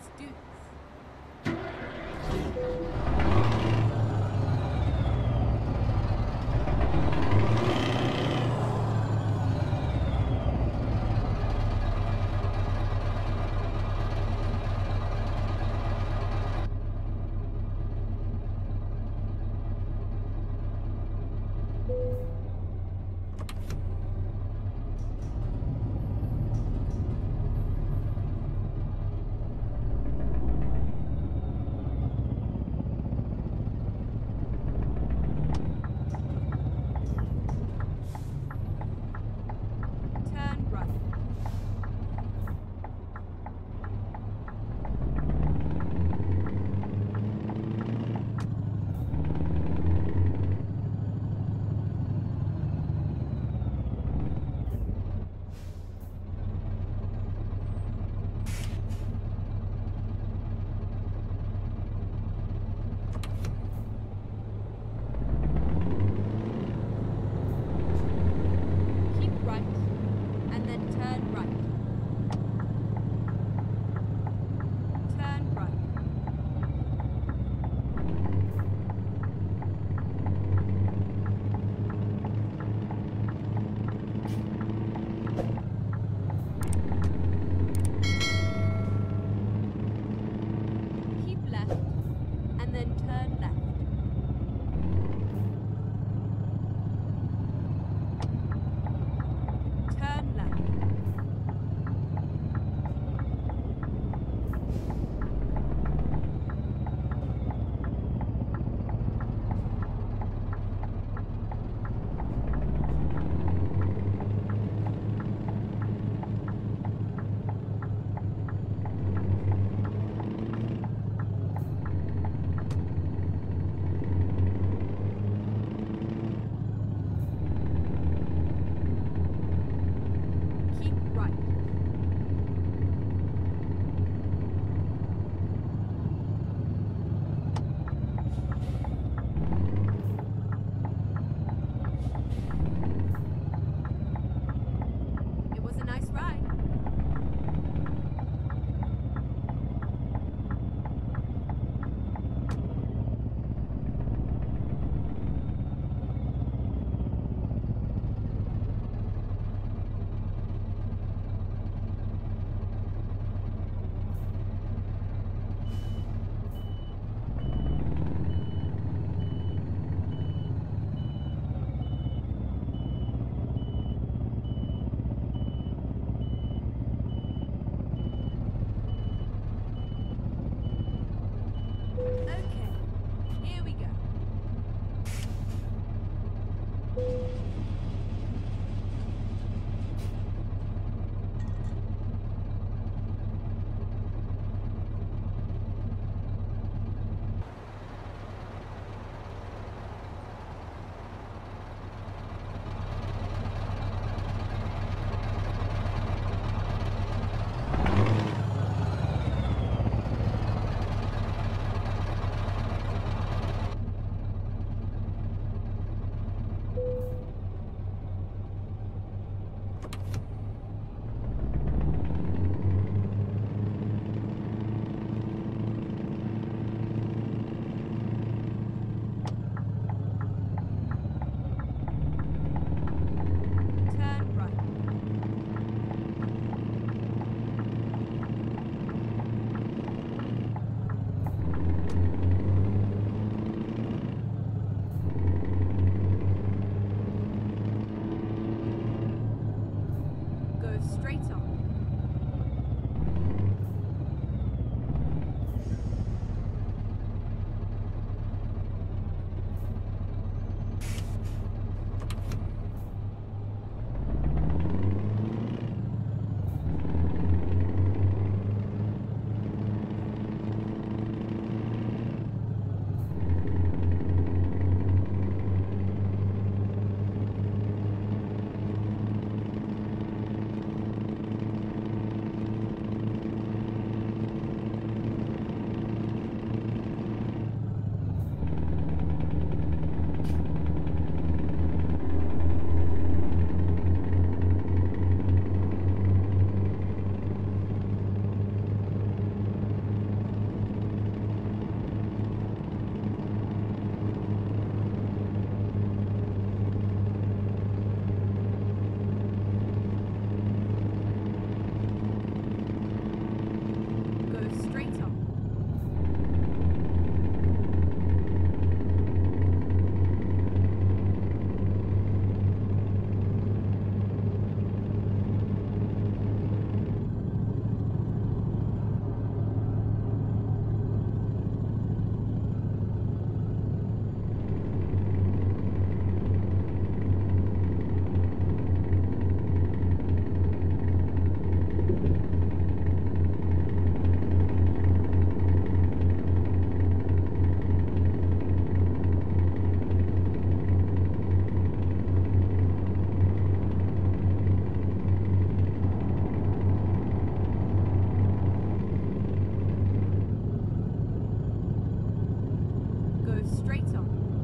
Let's do this. On.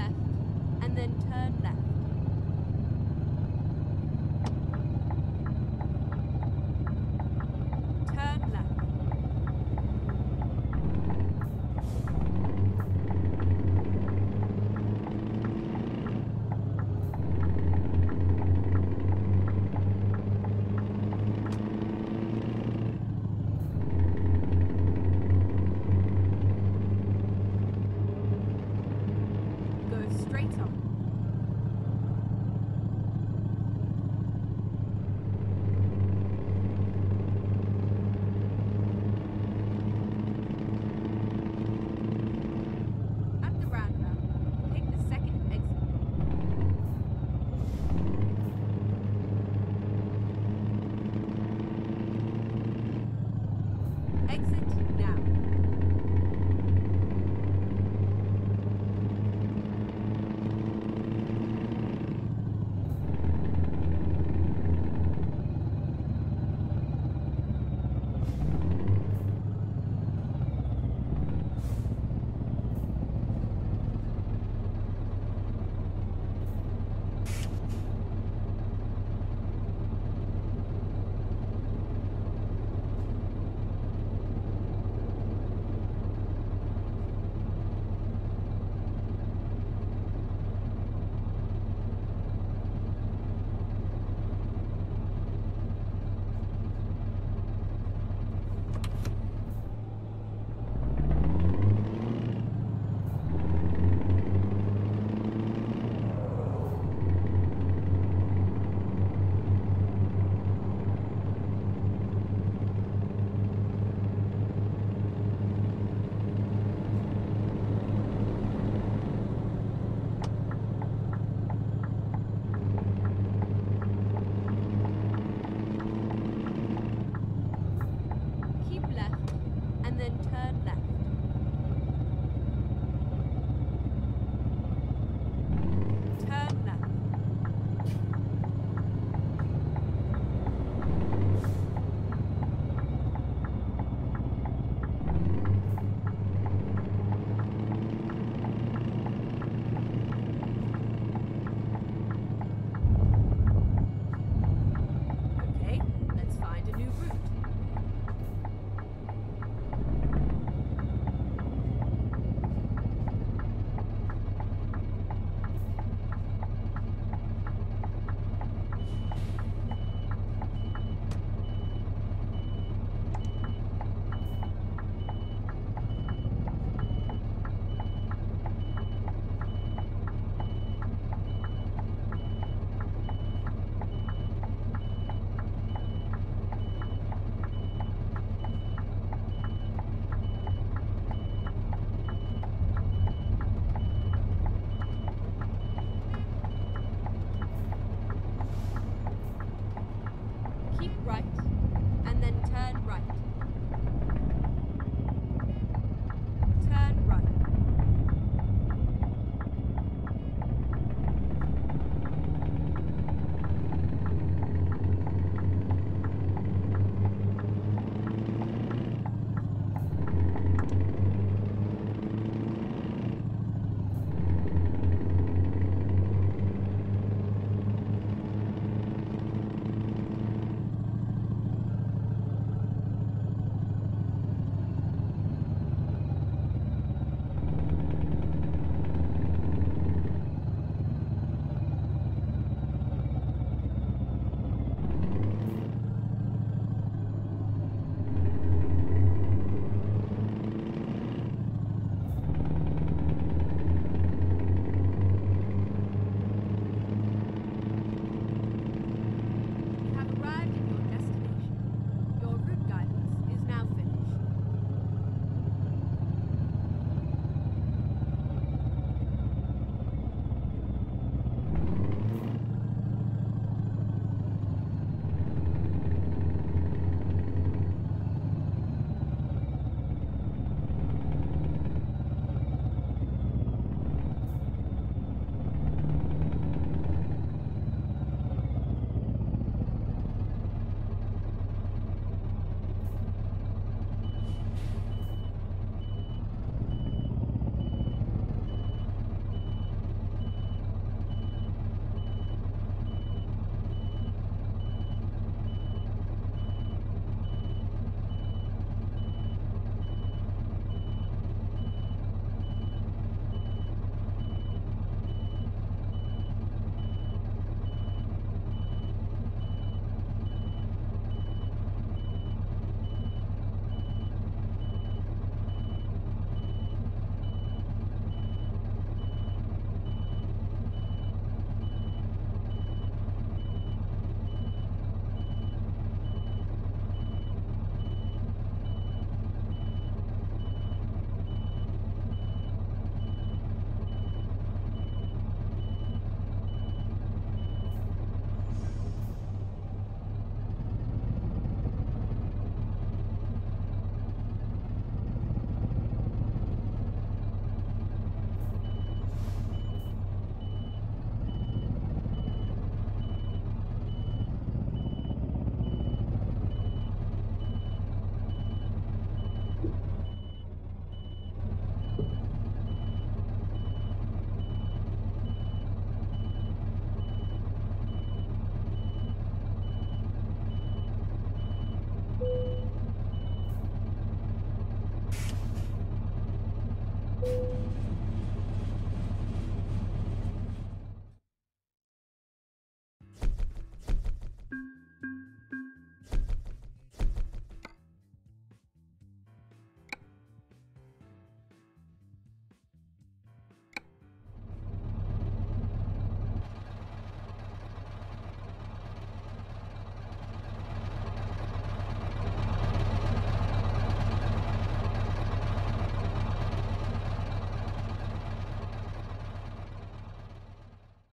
left and then turn left.